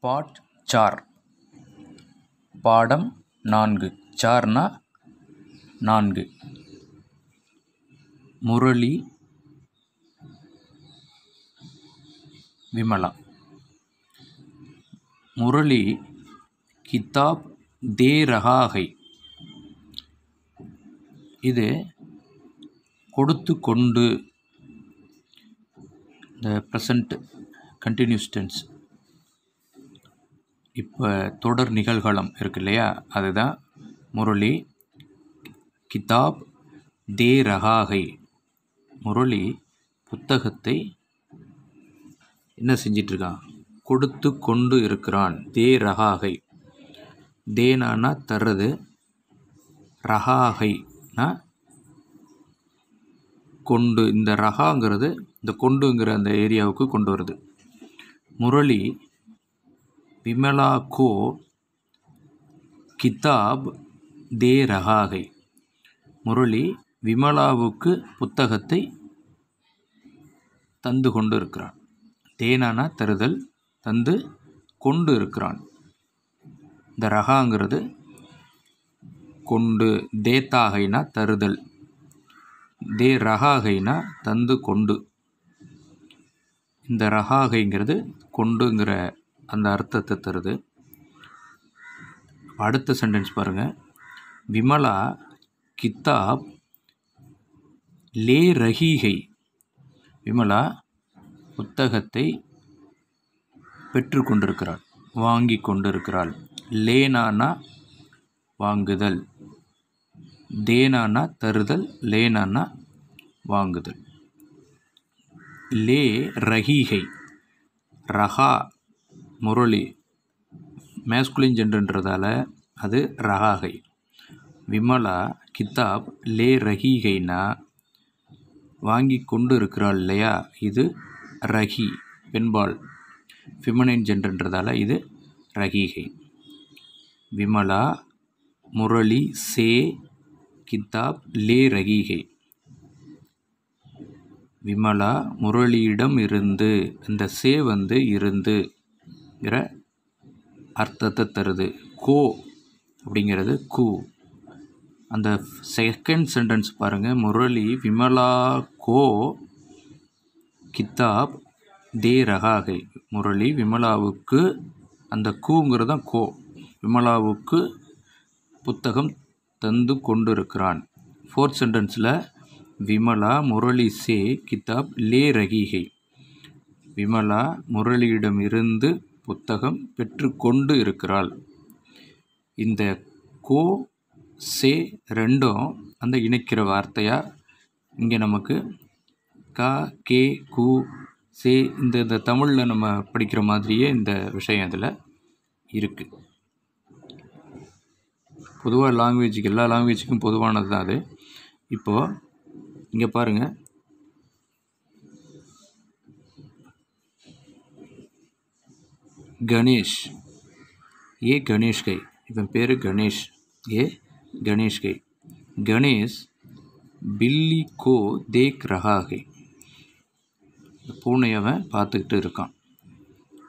பாட் sir. பாடம் நான்கு. சார்னா நான்கு. முரளி விமலா. முரளி கிதாப் தே ரகாகை இது கொடுத்து கொண்டு இந்த ப்ரெசண்ட் கண்டினியூஸ் டென்ஸ் இப்போ தொடர் நிகழ்காலம் இருக்கு இல்லையா? அதுதான் முரளி கிதாப் தே ரகாகை முரளி புத்தகத்தை என்ன செஞ்சிட்ருக்கான் கொடுத்து கொண்டு இருக்கிறான் தே ரகாகை தேனானா தர்றது ரகாகைனா கொண்டு இந்த ரஹாங்கிறது இந்த கொண்டுங்கிற அந்த ஏரியாவுக்கு கொண்டு வருது. முரளி விமலா கோ கிதாப் தே ரஹாகை முரளி விமலாவுக்கு புத்தகத்தை தந்து கொண்டு இருக்கிறான் தேனானா தருதல் தந்து கொண்டு இருக்கிறான் இந்த ரகாங்கிறது கொண்டு தேத்தாகைனா தருதல் தே ரகாகைனா தந்து கொண்டு இந்த ரகாகைங்கிறது கொண்டுங்கிற அந்த அர்த்தத்தை தருது. அடுத்த சென்டென்ஸ் பாருங்கள் விமலா கித்தாப் லே ரஹீகை. விமலா புத்தகத்தை பெற்று கொண்டிருக்கிறாள் வாங்கி கொண்டிருக்கிறாள். லேனானா வாங்குதல். தேனானா தருதல் லேனானா வாங்குதல். லே ரஹீகை. ரஹா முரளி மேஸ்குலின் ஜென்டர்ன்றதால அது ரஹாகை விமலா கித்தாப் லே ரஹீகைனா வாங்கி கொண்டு இருக்கிறாள் இல்லையா? இது ரஹி பெண்பால். ஃபிமனைன் ஜென்றுன்றதால இது ரஹீகை விமலா முரளி சே கித்தாப் லே ரஹீகை விமலா முரளியிடம் இருந்து இந்த சே வந்து இருந்து இருந்துங்கிற அர்த்தத்தை தருது. கோ அப்படிங்கிறது கூ. அந்த செகண்ட் சென்டென்ஸ் பாருங்கள் முரளி விமலா கோ கித்தாப் தே ரகாகை. முரளி விமலாவுக்கு அந்த கூங்கிறது தான் கோ. விமலாவுக்கு புத்தகம் தந்து கொண்டிருக்கிறான். ஃபோர்த் சென்டென்ஸில் விமலா முரளி சே கிதாப் லே ரகீகை. விமலா முரளியிடம் இருந்து புத்தகம் பெற்றுக்கொண்டு இருக்கிறாள். இந்த கோ சே ரெண்டும் அந்த இணைக்கிற வார்த்தையாக இங்கே நமக்கு கா கே கு சே இந்த இந்த தமிழில் நம்ம படிக்கிற மாதிரியே இந்த விஷயம் அதில் இருக்குது பொதுவாக லாங்குவேஜுக்கு எல்லா லாங்குவேஜுக்கும் பொதுவானது தான் அது. இப்போது இங்கே பாருங்கள் கணேஷ். ஏ கணேஷ் கை. இவன் பேர் கணேஷ். ஏ கணேஷ் கை. கணேஷ் பில்லி கோ. தேக் ரஹாகை பூனை அவன் பார்த்துக்கிட்டு இருக்கான்.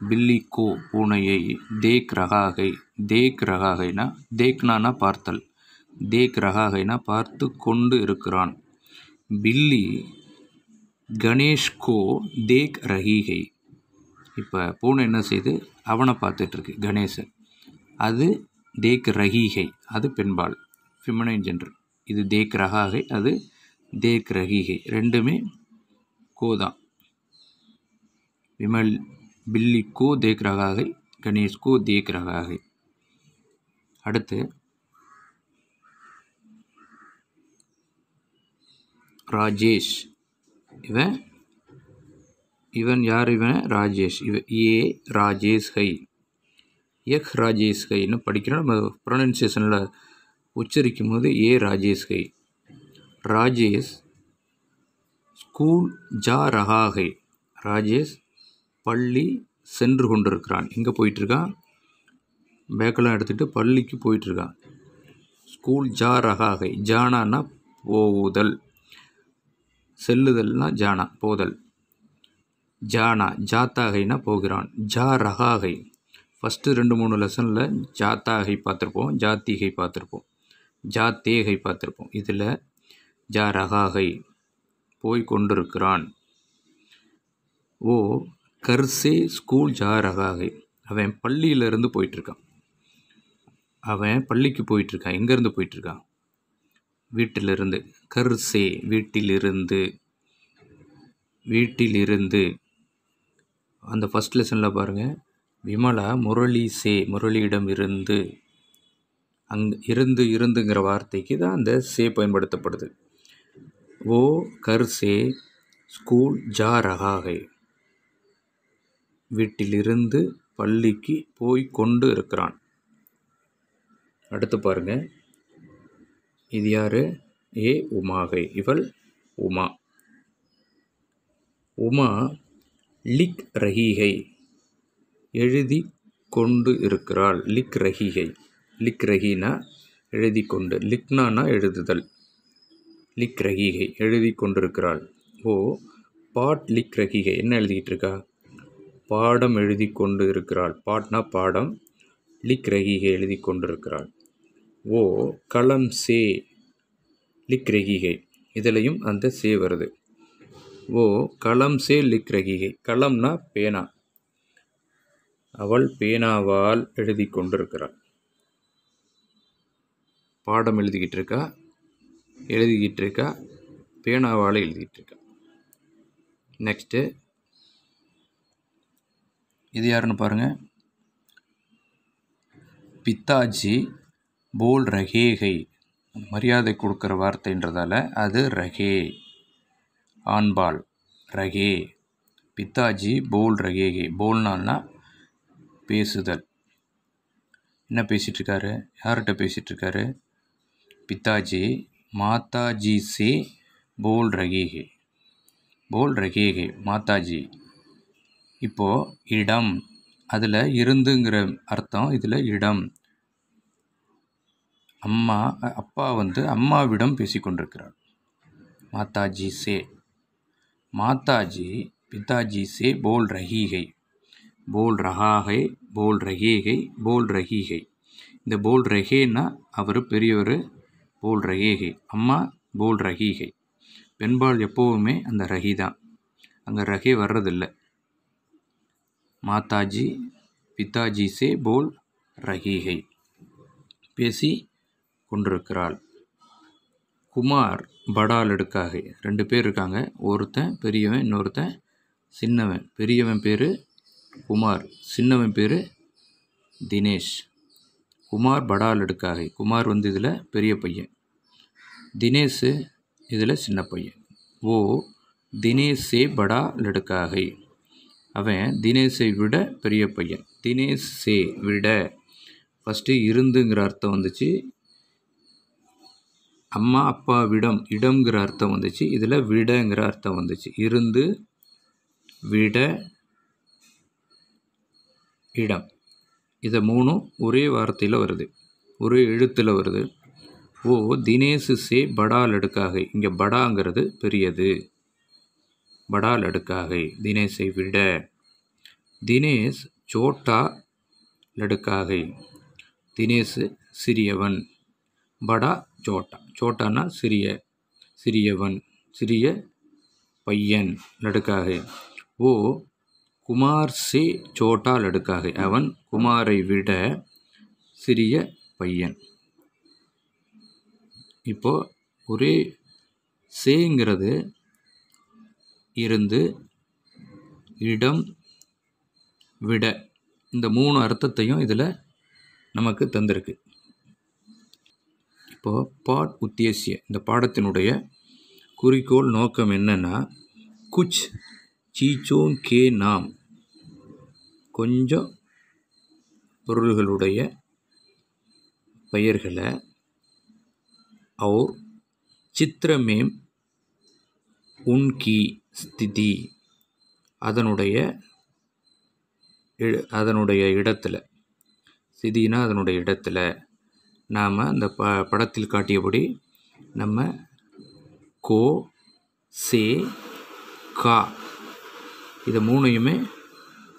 பில்லி கோ பூனையை தேக் ரகாகை தேக் ரகாகைனா தேக்னானா பார்த்தல். தேக் ரகாகைனா பார்த்து கொண்டு இருக்கிறான். பில்லி கணேஷ் கோ தேக் ரஹீகை இப்போ பூனை என்ன செய்து அவனை பார்த்துட்ருக்கு கணேசன். அது தேக் ரஹீகை அது பெண்பால் ஃபிமனைன் ஜென்டர் இது தேக் ரஹாகை அது தேக் ரஹீகை. ரெண்டுமே கோதான். விமல் பில்லி கோ தேக் ரகாகை கணேஷ் கோ தேக் ரகாகை அடுத்து ராஜேஷ். இவன் இவன் யார் இவன்? ராஜேஷ். இவன் ஏ. ராஜேஷ் ஹை எக். ராஜேஷ் ஹைன்னு படிக்கிறோம். நம்ம ப்ரொனன்சியேஷனில் உச்சரிக்கும் போது ஏ. ராஜேஷ் ஹை ராஜேஷ் ஸ்கூல் ஜா ரஹா ஹை ராஜேஷ் பள்ளி சென்று கொண்டிருக்கிறான். எங்கே போயிட்டுருக்கான்? பேக்கெல்லாம் எடுத்துகிட்டு பள்ளிக்கு போயிட்டுருக்கான். ஸ்கூல் ஜா ரகாகை ஜானான்னா போவுதல் செல்லுதல்னா ஜானா போதல். ஜானா ஜாத்தாகைனா போகிறான். ஜா ரகாகை ஃபஸ்ட்டு ரெண்டு மூணு லெசனில் ஜாத்தாகை பார்த்துருப்போம் ஜாத்திகை பார்த்துருப்போம் ஜாத்தேகை பார்த்துருப்போம். இதில் ஜா ரகாகை போய் கொண்டிருக்கிறான். ஓ கர்சே ஸ்கூல் ஜா ரகாகை அவன் பள்ளியிலேருந்து போயிட்டுருக்கான். அவன் பள்ளிக்கு போயிட்டுருக்கான் எங்கேருந்து போயிட்டுருக்கான்? வீட்டிலிருந்து. கர்சே வீட்டிலிருந்து வீட்டிலிருந்து. அந்த ஃபஸ்ட் லெசனில் பாருங்கள் விமலா முரளி சே முரளியிடம் இருந்து அங் இருந்து இருந்துங்கிற வார்த்தைக்கு தான் அந்த சே பயன்படுத்தப்படுது. ஓ கர் சே ஸ்கூல் ஜா ரகாகை. வீட்டிலிருந்து பள்ளிக்கு போய் கொண்டு இருக்கிறான். அடுத்து பாருங்க. இது யார்? ஏ உமாகை. இவள் உமா. உமா லிக் ரஹீகை எழுதி கொண்டு இருக்கிறாள். லிக் ரஹீகை லிக் ரஹீனா எழுதி கொண்டு லிக்னானா எழுதுதல். லிக் ரஹீகை எழுதி கொண்டிருக்கிறாள். ஓ பாட் லிக் ரஹீகை என்ன எழுதிக்கிட்டு இருக்கா? பாடம் எழுதி கொண்டு இருக்கிறாள். பாட்னா பாடம். லிக் ரஹீகை எழுதி கொண்டிருக்கிறாள். ஓ களம் சே. லிக் ரஹீகை இதிலையும் அந்த சே வருது. ஓ களம் சே லிக் ரஹீகை களம்னா பேனா. அவள் பேனாவால் எழுதி கொண்டிருக்கிறாள். பாடம் எழுதிக்கிட்டு இருக்கா? எழுதிக்கிட்டு இருக்கா? பேனாவால் எழுதிக்கிட்டு இருக்கா? நெக்ஸ்ட்டு இது யாருன்னு பாருங்கள் பித்தாஜி போல் ரகேகை. மரியாதை கொடுக்குற வார்த்தைன்றதால அது ரகே. ஆண்பால் ரகே. பித்தாஜி போல் ரகேகை போல்னால்னா பேசுதல். என்ன பேசிகிட்ருக்காரு யார்கிட்ட பேசிகிட்ருக்காரு பித்தாஜி மாதாஜி சே போல் ரகேகே போல் ரகேகே மாதாஜி இப்போது இடம். அதில் இருந்துங்கிற அர்த்தம் இதில் இடம். அம்மா அப்பா வந்து அம்மாவிடம் பேசிக்கொண்டிருக்கிறார். மாதாஜி சே மாதாஜி பிதாஜி சே போல் ரஹீகை. போல் ரஹாகை போல் ரஹேகை போல் ரஹீகை. இந்த போல் ரஹேன்னா அவர் பெரியவர் போல் ரஹேகை. அம்மா போல் ரஹீகை. பெண்பால் எப்போவுமே அந்த ரஹி தான். அங்கே ரஹே வர்றதில்லை. மாதாஜி பிதாஜி சே போல் ரஹீகை. பேசி கொண்டிருக்கிறாள். குமார் படால் எடுக்காகை. ரெண்டு பேர் இருக்காங்க. ஒருத்தன் பெரியவன் இன்னொருத்தன் சின்னவன். பெரியவன் பேர் குமார் சின்னவன் பேர் தினேஷ். குமார் படால் எடுக்காகை. குமார் வந்து இதில் பெரிய பையன். தினேஷ் இதில் சின்ன பையன். ஓ தினேஷே படா லடுக்காகை அவன் தினேஷை விட பெரிய பையன். தினேஷ் சே விட. ஃபஸ்ட்டு இருந்துங்கிற அர்த்தம் வந்துச்சு. அம்மா அப்பாவிடம் இடம்ங்கிற அர்த்தம் வந்துச்சு. இதில் விடங்கிற அர்த்தம் வந்துச்சு. இருந்து விட இடம். இதை மூணும் ஒரே வார்த்தையில் வருது. ஒரே எழுத்தில் வருது. ஓ தினேசு சே படா லடுக்காகை இங்கே படாங்கிறது பெரியது. படா லடுக்காகை தினேஷை விட. தினேஷ் சோட்டா லடுக்காகை. தினேஷ் சிறியவன். படா சோட்டா. சோட்டானா சிறிய சிறியவன் சிறிய பையன் லடுக்காகை. ஓ குமார் சே சோட்டா லடுக்காகை. அவன் குமாரை விட சிறிய பையன். இப்போ ஒரே சேங்கிறது இருந்து இடம் விட. இந்த மூணு அர்த்தத்தையும் இதில் நமக்கு தந்திருக்கு. இப்போ பாட் உத்தேசிய இந்த பாடத்தினுடைய குறிக்கோள் நோக்கம் என்னென்னா குச் சீச்சோங் கே நாம். கொஞ்சம் பொருள்களுடைய பெயர்களை और சித்திர மேம் உன்கி ஸ்திதி. அதனுடைய அதனுடைய இடத்துல ஸ்திதினா அதனுடைய இடத்துல. நாம் அந்த ப படத்தில் காட்டியபடி நம்ம கோ சே கா இதை மூணையுமே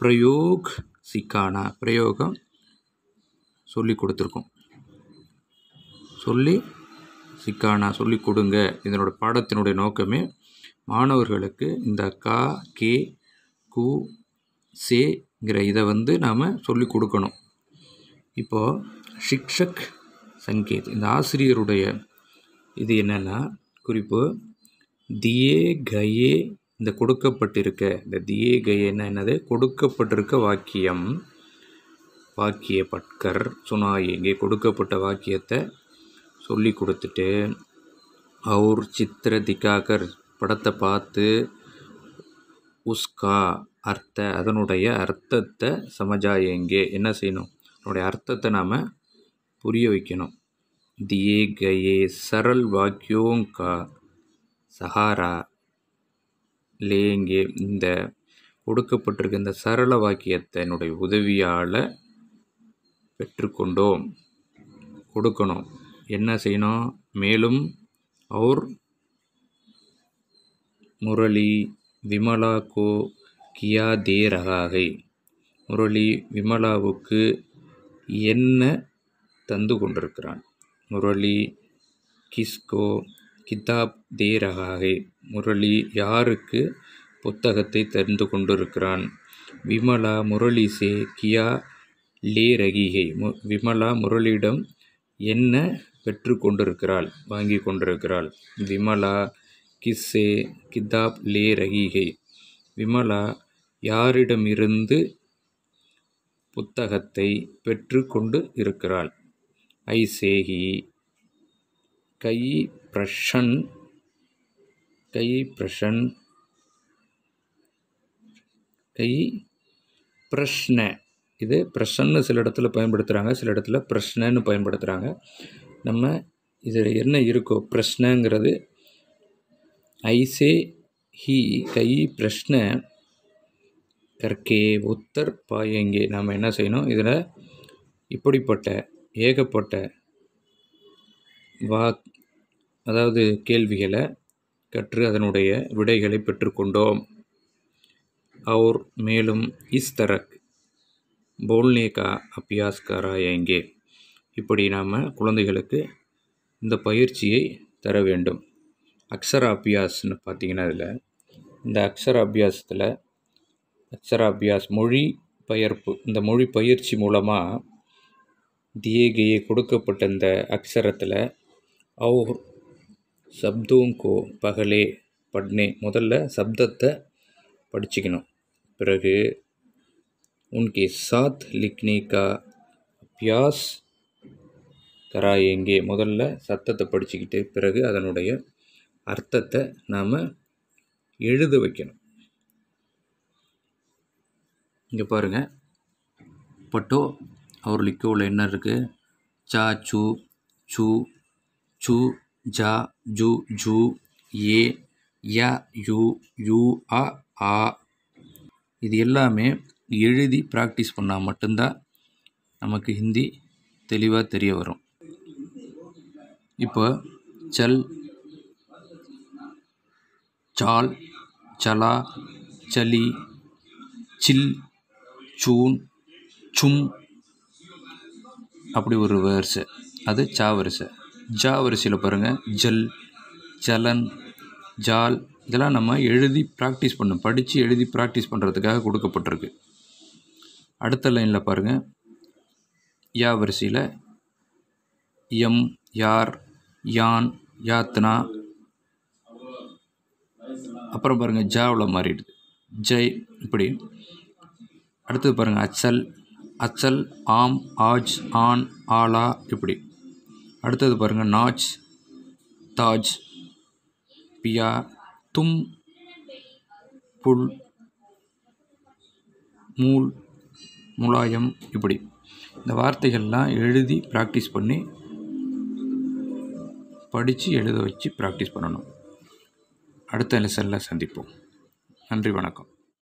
பிரயோக் சிக்கானா பிரயோகம் சொல்லி கொடுத்துருக்கோம். சொல்லி சிக்கானா சொல்லி கொடுங்க. இதனோட பாடத்தினுடைய நோக்கமே மாணவர்களுக்கு இந்த கா கே கு சேங்கிற இதை வந்து நாம் சொல்லி கொடுக்கணும். இப்போது ஷிக்ஷக் சங்கேத். இந்த ஆசிரியருடைய இது என்னென்னா குறிப்பு தியே கயே இந்த கொடுக்கப்பட்டிருக்க இந்த தியே கயேன்னா என்னது? கொடுக்கப்பட்டிருக்க வாக்கியம் வாக்கிய பட்கர் சுனாய் இங்கே கொடுக்கப்பட்ட வாக்கியத்தை சொல்லி கொடுத்துட்டு அவர் சித்திர திகாகர் படத்தை பார்த்து உஸ்கா அர்த்த அதனுடைய அர்த்தத்தை சமஜாயங்கே என்ன செய்யணும்? அதனுடைய அர்த்தத்தை நாம் புரிய வைக்கணும். தியே கயே சரல் வாக்கியோங் சஹாரா லேங்கே. இந்த கொடுக்கப்பட்டிருக்க இந்த சரள வாக்கியத்தினுடைய உதவியால் பெற்றுக்கொண்டோம். கொடுக்கணும். என்ன செய்யணும்? மேலும் அவர் முரளி விமலா கோ கியா தேரகாகை முரளி விமலாவுக்கு என்ன தந்து கொண்டிருக்கிறான். முரளி கிஸ்கோ கிதாப் தே ரகாகை முரளி யாருக்கு புத்தகத்தை தந்து கொண்டிருக்கிறான்? விமலா முரளி சே கியா லே ரகிகை மு விமலா முரளியிடம் என்ன பெற்று கொண்டிருக்கிறாள்? வாங்கி கொண்டிருக்கிறாள். விமலா கிஸ்ஸே கிதாப் லே ரகிகை விமலா யாரிடமிருந்து புத்தகத்தை பெற்று கொண்டு இருக்கிறாள்? ஐசேஹி கை பிரஷன். கை பிரஷன். கை பிரஷ்ன. இது பிரஷன்னு சில இடத்துல பயன்படுத்துகிறாங்க சில இடத்துல பிரஷ்னன்னு பயன்படுத்துகிறாங்க நம்ம இதில் என்ன இருக்கோ பிரஷ்னங்கிறது ஐசே ஹி கை பிரஷ்ன. கற்கே உத்தர் பாயங்கே. நாம் என்ன செய்யணும்? இதில் இப்படிப்பட்ட ஏகப்பட்ட வா அதாவது கேள்விகளை கற்று அதனுடைய விடைகளை பெற்றுக்கொண்டோம் और மேலும் இஸ் தரக் போல்னே கா அபியாஸ் கராயங்கே இப்படி நாம் குழந்தைகளுக்கு இந்த பயிற்சியை தர வேண்டும். அக்ஷர அபியாஸ்னு பார்த்தீங்கன்னா இதில் இந்த அக்ஷர அபியாசத்தில் அக்ஷர அபியாஸ் மொழி பெயர்ப்பு இந்த மொழி பயிற்சி மூலமாக தியேகையே கொடுக்கப்பட்ட இந்த அக்ஷரத்தில் அவர் சப்தோங்கோ பகலே பட்னே முதல்ல சப்தத்தை படிச்சுக்கணும். பிறகு உன்கே சாத் லிக்னே கா அபியாஸ் கராயேங்கே முதல்ல சத்தத்தை படிச்சுக்கிட்டு பிறகு அதனுடைய அர்த்தத்தை நாம் எழுத வைக்கணும். இங்கே பாருங்கள் பட்டோ அவர் லிக்கோவில் என்ன இருக்குது சா சு சு சு ஜா ஜு ஜு ஏ ய யு யு அ ஆ. இது எல்லாமே எழுதி ப்ராக்டிஸ் பண்ணால் மட்டும்தான் நமக்கு ஹிந்தி தெளிவாக தெரிய வரும். இப்போ சல் சால் சலா சலி சில் சூன் சும் அப்படி ஒரு வரிசை. அது சா வரிசை. ஜா வரிசையில் பாருங்கள் ஜல் ஜலன் ஜால். இதெல்லாம் நம்ம எழுதி ப்ராக்டிஸ் பண்ணணும். படித்து எழுதி ப்ராக்டிஸ் பண்ணுறதுக்காக கொடுக்கப்பட்டிருக்கு. அடுத்த லைனில் பாருங்கள் யா வரிசையில் எம் யார் யான் யாத்னா. அப்புறம் பாருங்கள் ஜாவில் மாறிடுது. ஜெய் இப்படி. அடுத்தது பாருங்கள் அச்சல் அச்சல் ஆம் ஆஜ் ஆன் ஆலா இப்படி. அடுத்தது பாருங்கள் நாச் தாஜ் பியா தும் புல் மூல் முலாயம் இப்படி. இந்த வார்த்தைகள்லாம் எழுதி ப்ராக்டிஸ் பண்ணி படித்து எழுத வச்சு ப்ராக்டிஸ் பண்ணணும். அடுத்த லெசனில் சந்திப்போம். நன்றி வணக்கம்.